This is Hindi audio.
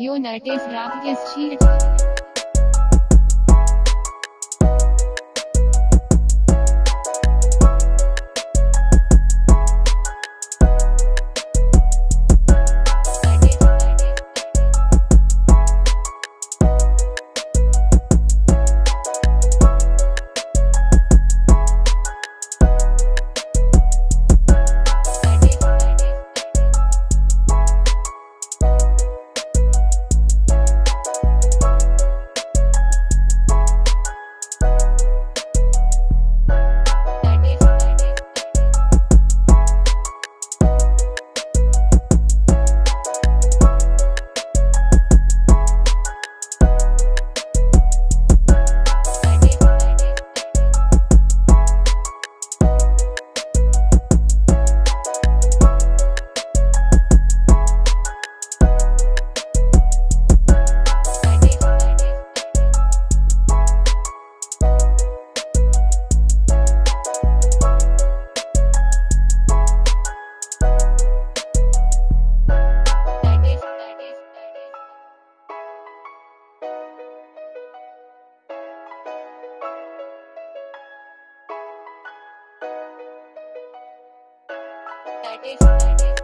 यूनाइटेड राज्य that is, that is.